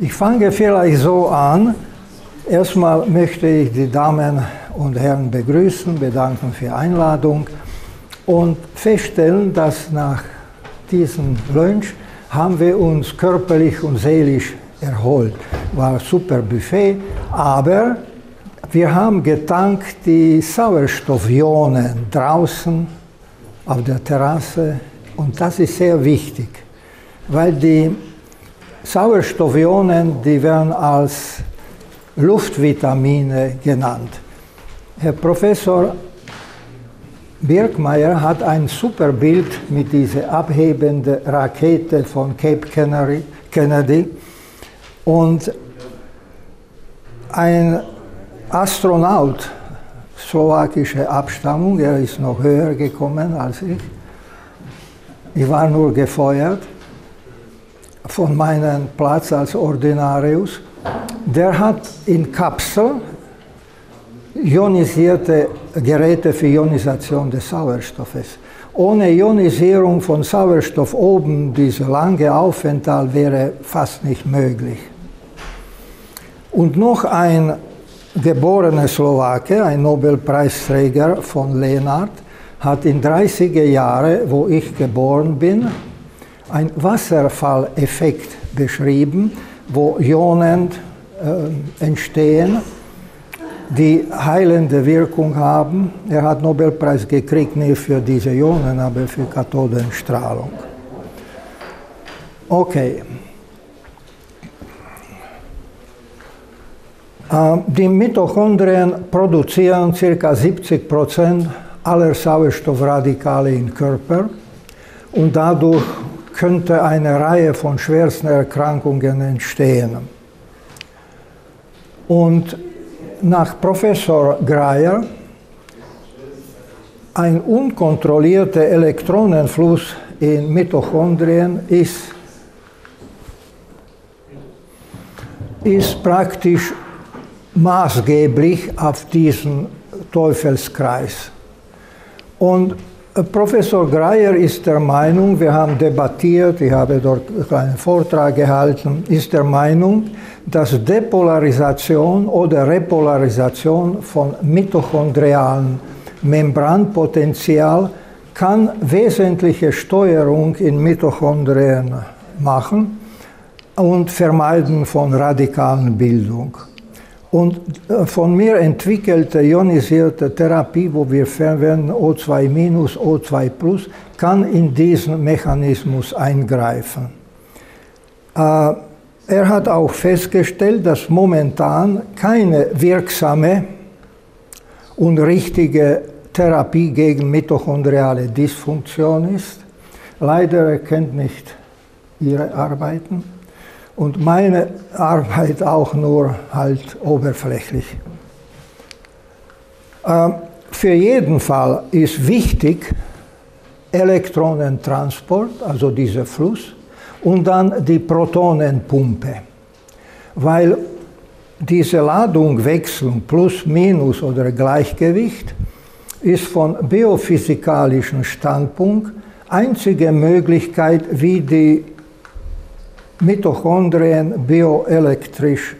Ich fange vielleicht so an. Erstmal möchte ich die Damen und Herren begrüßen, bedanken für die Einladung und feststellen, dass nach diesem Lunch haben wir uns körperlich und seelisch erholt. War ein super Buffet, aber wir haben getankt die Sauerstoffionen draußen auf der Terrasse und das ist sehr wichtig, weil die Sauerstoffionen, die werden als Luftvitamine genannt. Herr Professor Birkmeier hat ein super Bild mit dieser abhebenden Rakete von Cape Kennedy und ein Astronaut slowakischer Abstammung, er ist noch höher gekommen als ich. Ich war nur gefeuert von meinem Platz als Ordinarius. Der hat in Kapsel ionisierte Geräte für Ionisation des Sauerstoffes. Ohne Ionisierung von Sauerstoff oben, dieser lange Aufenthalt wäre fast nicht möglich. Und noch ein geborener Slowake, ein Nobelpreisträger von Lenart, hat in 30er Jahren, wo ich geboren bin, einen Wasserfalleffekt beschrieben, wo Ionen äh, entstehen, die heilende Wirkung haben. Er hat Nobelpreis gekriegt, nicht für diese Ionen, aber für Kathodenstrahlung. Okay. Äh, die Mitochondrien produzieren ca. 70 Prozent aller Sauerstoffradikale im Körper und dadurch könnte eine Reihe von schwersten Erkrankungen entstehen. Und nach Professor Greyer, ein unkontrollierter Elektronenfluss in Mitochondrien ist, ist praktisch maßgeblich auf diesen Teufelskreis. Und Professor Greyer ist der Meinung, wir haben debattiert, ich habe dort einen Vortrag gehalten, ist der Meinung, dass Depolarisation oder Repolarisation von mitochondrialen Membranpotenzial kann wesentliche Steuerung in Mitochondrien machen und Vermeiden von radikalen Bildung. Und äh, von mir entwickelte ionisierte Therapie, wo wir verwenden O2 minus, O2 plus, kann in diesen Mechanismus eingreifen. Äh, er hat auch festgestellt, dass momentan keine wirksame und richtige Therapie gegen mitochondriale Dysfunktion ist. Leider erkennt nicht ihre Arbeiten und meine Arbeit auch nur halt oberflächlich. Ähm, für jeden Fall ist wichtig Elektronentransport, also dieser Fluss, und dann die Protonenpumpe, weil diese Ladungwechselung plus, minus oder Gleichgewicht ist von biophysikalischem Standpunkt einzige Möglichkeit, wie die Mitochondrien bioelektrisch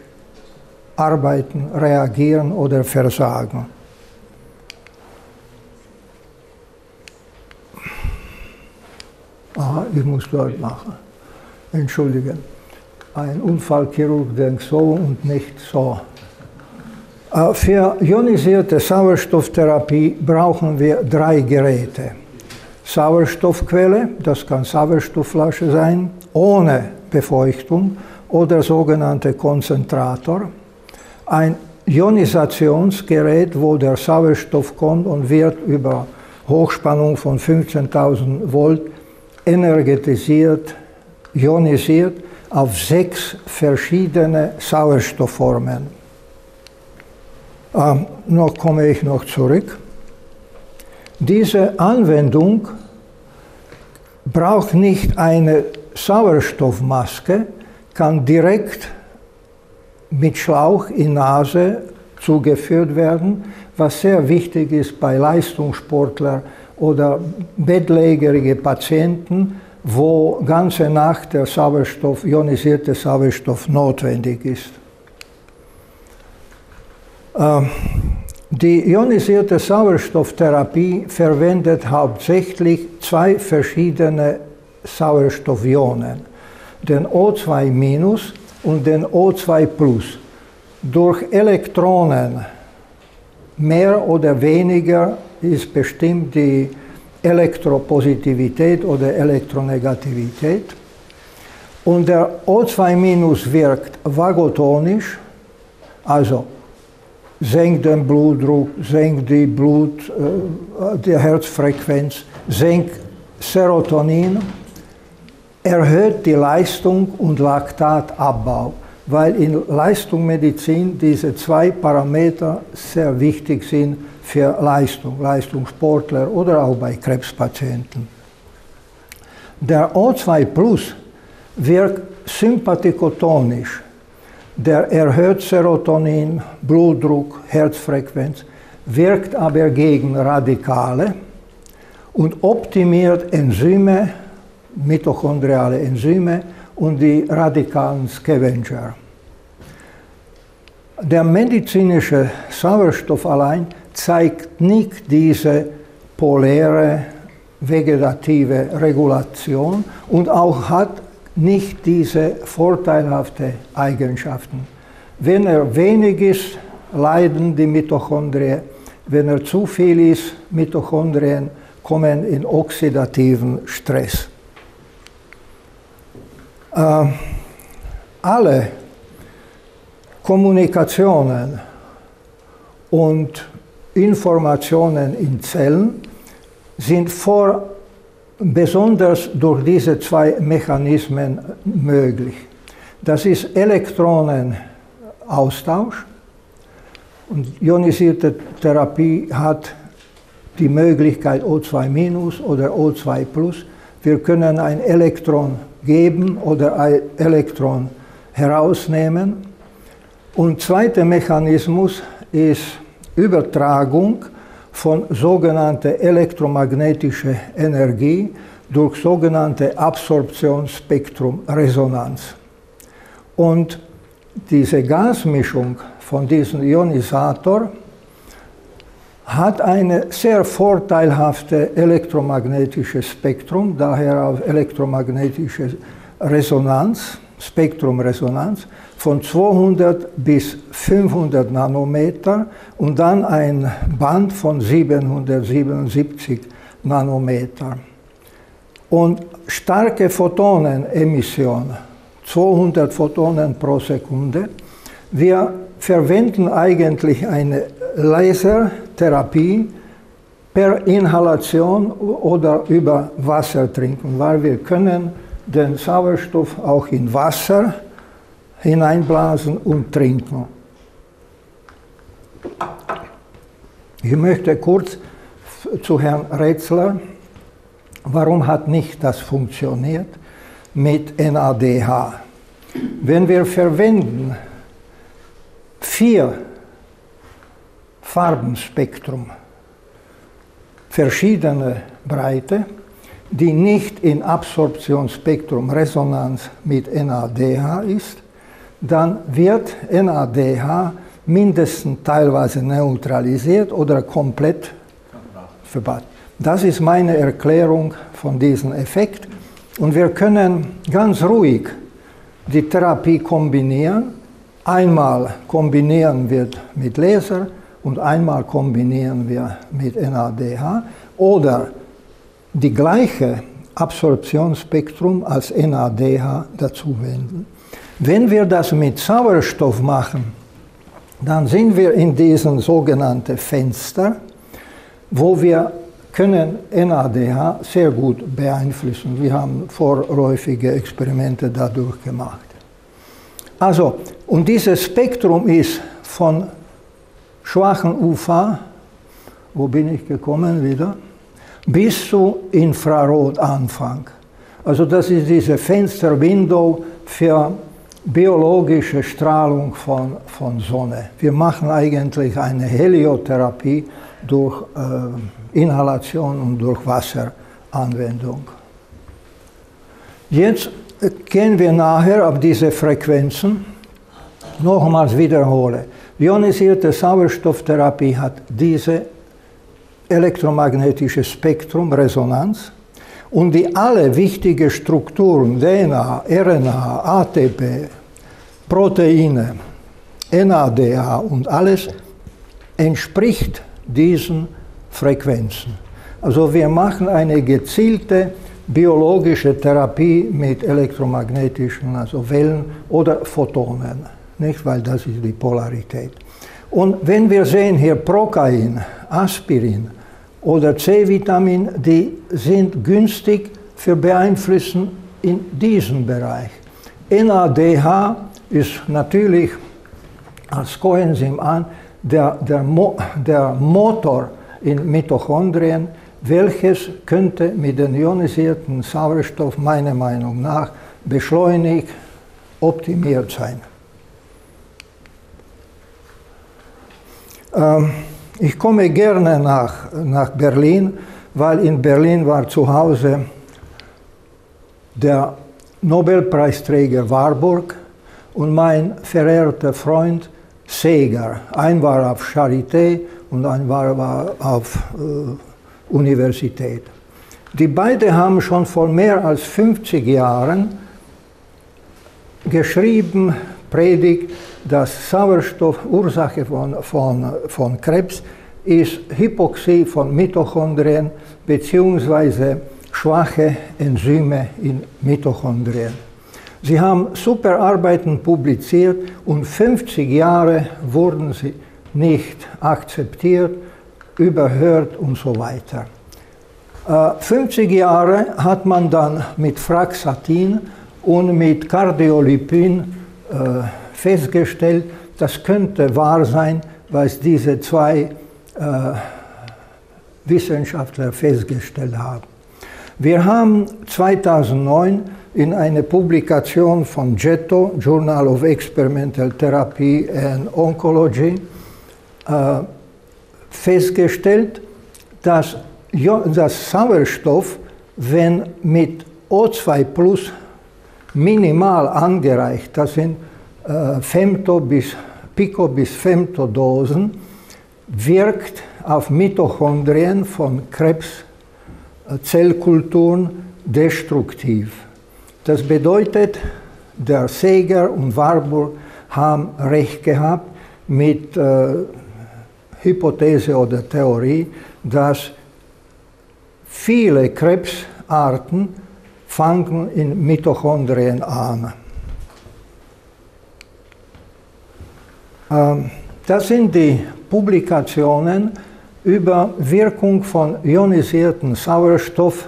arbeiten, reagieren oder versagen. Aha, ich muss dort machen. Entschuldigen. Ein Unfallchirurg denkt so und nicht so. Äh, für ionisierte Sauerstofftherapie brauchen wir drei Geräte. Sauerstoffquelle, das kann Sauerstoffflasche sein, ohne Befeuchtung oder sogenannte Konzentrator. Ein Ionisationsgerät, wo der Sauerstoff kommt und wird über Hochspannung von 15.000 Volt energetisiert, ionisiert auf sechs verschiedene Sauerstoffformen. Ähm, noch komme ich noch zurück. Diese Anwendung braucht nicht eine Sauerstoffmaske kann direkt mit Schlauch in Nase zugeführt werden, was sehr wichtig ist bei Leistungssportlern oder bettlägerige Patienten, wo ganze Nacht der Sauerstoff, ionisierte Sauerstoff notwendig ist. Ähm, die ionisierte Sauerstofftherapie verwendet hauptsächlich zwei verschiedene Sauerstoffionen, den O2- und den O2+. Durch Elektronen mehr oder weniger ist bestimmt die Elektropositivität oder Elektronegativität. Und der O2- wirkt vagotonisch, also senkt den Blutdruck, senkt die Blut, äh, die Herzfrequenz, senkt Serotonin, erhöht die Leistung und Laktatabbau, weil in Leistungsmedizin diese zwei Parameter sehr wichtig sind für Leistung, Leistungssportler oder auch bei Krebspatienten. Der O2 Plus wirkt sympathikotonisch. Der erhöht Serotonin, Blutdruck, Herzfrequenz, wirkt aber gegen Radikale und optimiert Enzyme, mitochondriale Enzyme und die radikalen Scavenger. Der medizinische Sauerstoff allein zeigt nicht diese poläre vegetative Regulation und auch hat nicht diese vorteilhafte Eigenschaften. Wenn er wenig ist, leiden die Mitochondrien. Wenn er zu viel ist, Mitochondrien kommen in oxidativen Stress. Äh, alle Kommunikationen und Informationen in Zellen sind vor, besonders durch diese zwei Mechanismen möglich. Das ist Elektronenaustausch und ionisierte Therapie hat die Möglichkeit O2- oder O2+. Wir können ein Elektron geben oder ein Elektron herausnehmen. Und zweiter Mechanismus ist Übertragung von sogenannter elektromagnetischer Energie durch sogenannte Absorptionsspektrumresonanz. Und diese Gasmischung von diesem Ionisator hat eine sehr vorteilhafte elektromagnetische Spektrum, daher auch elektromagnetische Resonanz, Spektrumresonanz von 200 bis 500 Nanometer und dann ein Band von 777 Nanometer. Und starke Photonenemission, 200 Photonen pro Sekunde. Wir verwenden eigentlich eine Lasertherapie per Inhalation oder über Wasser trinken, weil wir können den Sauerstoff auch in Wasser hineinblasen und trinken. Ich möchte kurz zu Herrn Rätzler, warum hat nicht das funktioniert mit NADH? Wenn wir verwenden vier Farbenspektrum, verschiedene Breite, die nicht in Absorptionsspektrum Resonanz mit NADH ist, dann wird NADH mindestens teilweise neutralisiert oder komplett verbannt. Das ist meine Erklärung von diesem Effekt. Und wir können ganz ruhig die Therapie kombinieren. Einmal kombinieren wir mit Laser und einmal kombinieren wir mit NADH oder die gleiche Absorptionsspektrum als NADH dazu wenden. Wenn wir das mit Sauerstoff machen, dann sind wir in diesem sogenannten Fenster, wo wir können NADH sehr gut beeinflussen. Wir haben vorläufige Experimente dadurch gemacht. Also, und dieses Spektrum ist von schwachen UV, wo bin ich gekommen wieder, bis zu Infrarotanfang. Also das ist diese Fensterwindow für biologische Strahlung von, von Sonne. Wir machen eigentlich eine Heliotherapie durch äh, Inhalation und durch Wasseranwendung. Jetzt gehen wir nachher auf diese Frequenzen. Nochmals wiederhole. Ionisierte Sauerstofftherapie hat diese elektromagnetische Spektrum, Resonanz, und die alle wichtigen Strukturen, DNA, RNA, ATP, Proteine, NADA und alles entspricht diesen Frequenzen. Also wir machen eine gezielte biologische Therapie mit elektromagnetischen also Wellen oder Photonen, nicht? weil das ist die Polarität. Und wenn wir sehen hier Prokain, Aspirin oder C-Vitamin, die sind günstig für Beeinflussen in diesem Bereich. NADH ist natürlich als Coenzym an der, der, Mo, der Motor in Mitochondrien, welches könnte mit dem ionisierten Sauerstoff meiner Meinung nach beschleunigt, optimiert sein. Ähm, ich komme gerne nach, nach Berlin, weil in Berlin war zu Hause der Nobelpreisträger Warburg und mein verehrter Freund Seger. Ein war auf Charité und ein war auf äh, Universität. Die beiden haben schon vor mehr als 50 Jahren geschrieben, predigt, dass Sauerstoff Ursache von, von, von Krebs ist Hypoxie von Mitochondrien bzw. schwache Enzyme in Mitochondrien. Sie haben super Arbeiten publiziert und 50 Jahre wurden sie nicht akzeptiert, überhört und so weiter. 50 äh, Jahre hat man dann mit Fraxatin und mit Cardiolipin äh, festgestellt, das könnte wahr sein, was diese zwei äh, Wissenschaftler festgestellt haben. Wir haben 2009 in einer Publikation von JETO, Journal of Experimental Therapy and Oncology, äh, festgestellt, dass das Sauerstoff, wenn mit O2 plus minimal angereicht, das sind Femto bis Pico bis Femtodosen, wirkt auf Mitochondrien von Krebszellkulturen destruktiv. Das bedeutet, der Seger und Warburg haben recht gehabt mit äh, Hypothese oder Theorie, dass viele Krebsarten fangen in Mitochondrien an. Ähm, das sind die Publikationen über Wirkung von ionisierten Sauerstoff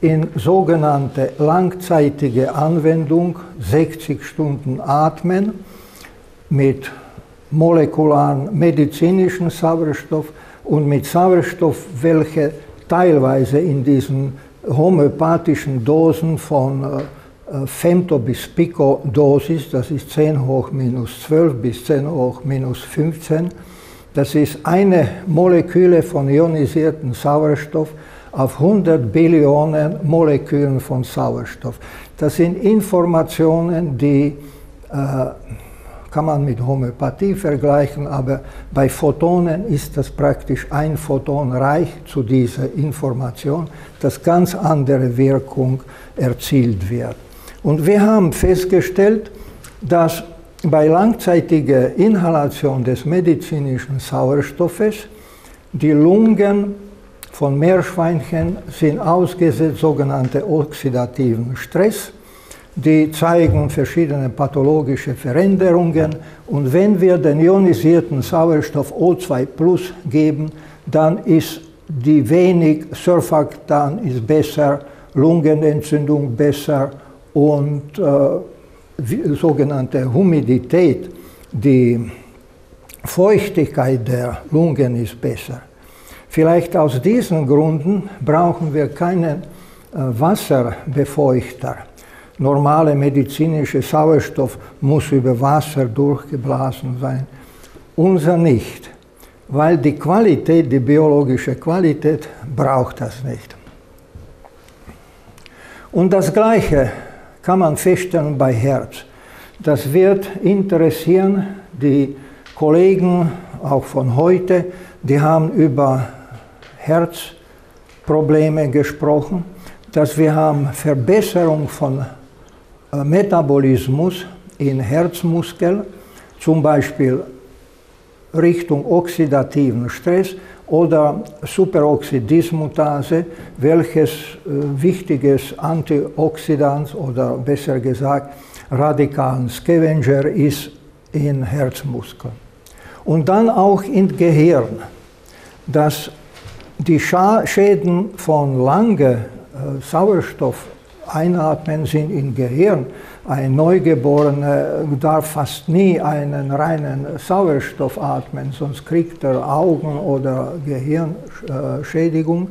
in sogenannte langzeitige Anwendung, 60 Stunden Atmen mit molekularen medizinischen Sauerstoff und mit Sauerstoff, welche teilweise in diesen homöopathischen Dosen von äh, Femto bis Pico Dosis, das ist 10 hoch minus 12 bis 10 hoch minus 15, das ist eine Moleküle von ionisierten Sauerstoff, auf 100 Billionen Molekülen von Sauerstoff. Das sind Informationen, die äh, kann man mit Homöopathie vergleichen, aber bei Photonen ist das praktisch ein Photon reich zu dieser Information, dass ganz andere Wirkung erzielt wird. Und wir haben festgestellt, dass bei langzeitiger Inhalation des medizinischen Sauerstoffes die Lungen von Meerschweinchen sind ausgesetzt sogenannte oxidativen Stress. Die zeigen verschiedene pathologische Veränderungen und wenn wir den ionisierten Sauerstoff O2 Plus geben, dann ist die wenig Surfaktan ist besser, Lungenentzündung besser und äh, sogenannte Humidität, die Feuchtigkeit der Lungen ist besser. Vielleicht aus diesen Gründen brauchen wir keinen äh, Wasserbefeuchter. Normale medizinische Sauerstoff muss über Wasser durchgeblasen sein. Unser nicht, weil die Qualität, die biologische Qualität braucht das nicht. Und das Gleiche kann man feststellen bei Herz. Das wird interessieren die Kollegen auch von heute, die haben über Herzprobleme gesprochen, dass wir haben Verbesserung von äh, Metabolismus in Herzmuskel, zum Beispiel Richtung oxidativen Stress oder Superoxidismutase, welches äh, wichtiges Antioxidant oder besser gesagt radikalen Scavenger ist in Herzmuskeln. Und dann auch im Gehirn, dass die Schäden von lange äh, Sauerstoff einatmen sind im Gehirn. Ein Neugeborener darf fast nie einen reinen Sauerstoff atmen, sonst kriegt er Augen- oder Gehirnschädigung.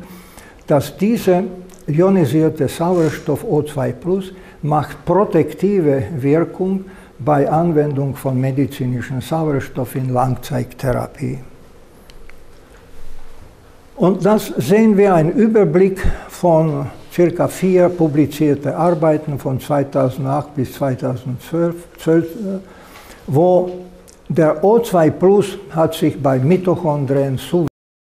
Dass diese ionisierte Sauerstoff O2 macht protektive Wirkung bei Anwendung von medizinischem Sauerstoff in Langzeittherapie. Und das sehen wir einen Überblick von circa vier publizierte Arbeiten von 2008 bis 2012, 12, wo der O2 Plus hat sich bei Mitochondrien